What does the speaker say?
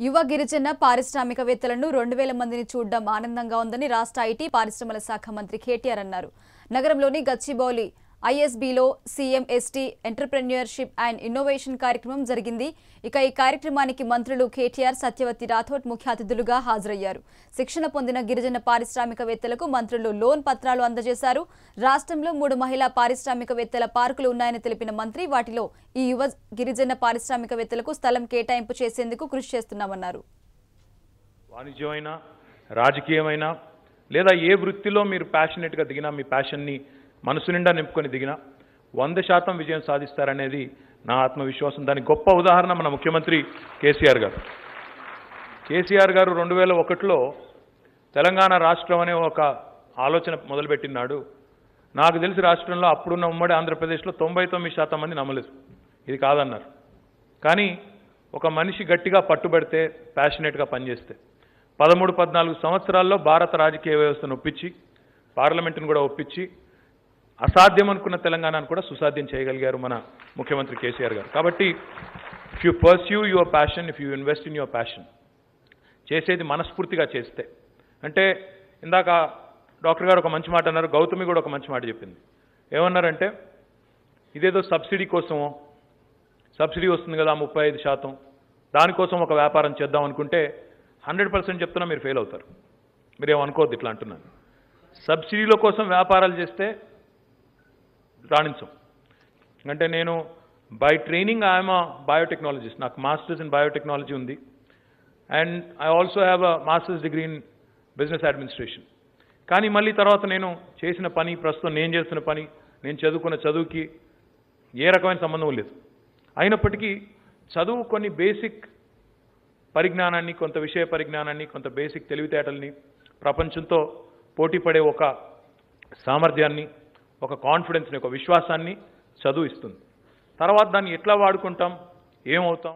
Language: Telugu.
యువ గిరిజన పారిశ్రామికవేత్తలను రెండు వేల మందిని చూడడం ఆనందంగా ఉందని రాష్ట్ర ఐటీ పారిశ్రమల శాఖ మంత్రి కేటీఆర్ అన్నారు. నగరంలోని Gachibowli ఐఎస్బీలో CM ST entrepreneurship and innovation కార్యక్రమం జరిగింది. ఇక ఈ కార్యక్రమానికి మంత్రులు కేటీఆర్ సత్యవతి రాథోడ్ ముఖ్య అతిథులుగా హాజరయ్యారు. శిక్షణ పొందిన గిరిజన పారిశ్రామికవేత్తలకు మంత్రులు లోన్ పత్రాలు అందజేశారు. రాష్ట్రంలో మూడు మహిళా పారిశ్రామికవేత్తల పార్కులు ఉన్నాయని తెలిపిన మంత్రి వాటిలో ఈ యువ గిరిజన పారిశ్రామికవేత్తలకు స్థలం కేటాయింపు చేసేందుకు కృషి చేస్తున్నామన్నారు. వాణిజ్యమైనా రాజకీయమైనా లేదా ఏ వృత్తిలో మీరు ప్యాషనెట్గా దిగినా మీ ప్యాషన్ని మనసు నిండా నింపుకొని దిగిన వంద శాతం విజయం సాధిస్తారనేది నా ఆత్మవిశ్వాసం. దానికి గొప్ప ఉదాహరణ మన ముఖ్యమంత్రి కేసీఆర్ గారు. కేసీఆర్ గారు రెండు వేల ఒకటిలో తెలంగాణ రాష్ట్రం అనే ఒక ఆలోచన మొదలుపెట్టినాడు. నాకు తెలిసి రాష్ట్రంలో అప్పుడున్న ఉమ్మడి ఆంధ్రప్రదేశ్లో తొంభై తొమ్మిది శాతం మంది నమ్మలేదు. ఇది కాదన్నారు. కానీ ఒక మనిషి గట్టిగా పట్టుబడితే ప్యాషనెట్గా పనిచేస్తే పదమూడు పద్నాలుగు సంవత్సరాల్లో భారత రాజకీయ వ్యవస్థను ఒప్పించి పార్లమెంటును కూడా ఒప్పించి అసాధ్యం అనుకున్న తెలంగాణను కూడా సుసాధ్యం చేయగలిగారు మన ముఖ్యమంత్రి కేసీఆర్ గారు. కాబట్టి if you pursue your passion if you invest in your passion చేసేది మనస్ఫూర్తిగా చేస్తే. అంటే ఇందాక డాక్టర్ గారు ఒక మంచి మాట అన్నారు గౌతమి కూడా ఒక మంచి మాట చెప్పింది. ఏమన్నారంటే ఇదేదో సబ్సిడీ కోసమో సబ్సిడీ వస్తుంది కదా ముప్పై ఐదు శాతం దానికోసం ఒక వ్యాపారం చేద్దాం అనుకుంటే హండ్రెడ్ పర్సెంట్ చెప్తున్నా మీరు ఫెయిల్ అవుతారు. మీరు ఏమనుకోవద్దు ఇట్లా అంటున్నాను. సబ్సిడీల కోసం వ్యాపారాలు చేస్తే రాణించం. అంటే నేను బై ట్రైనింగ్ ఐఎమ్ బయోటెక్నాలజిస్ట్ నాకు మాస్టర్స్ ఇన్ బయోటెక్నాలజీ ఉంది. And I also have a masters degree in business administration కానీ మళ్ళీ తర్వాత నేను చేసిన పని ప్రస్తుతం నేను చేస్తున్న పని నేను చదువుకున్న చదువుకి ఏ రకమైన సంబంధం లేదు. అయినప్పటికీ చదువు కొన్ని బేసిక్ పరిజ్ఞానాన్ని కొంత విషయ పరిజ్ఞానాన్ని కొంత బేసిక్ తెలివితేటల్ని ప్రపంచంతో పోటీపడే ఒక సామర్థ్యాన్ని ఒక కాన్ఫిడెన్స్ని ఒక విశ్వాసాన్ని చదువు ఇస్తుంది. తర్వాత దాన్ని ఎట్లా వాడుకుంటాం? ఏమవుతాం?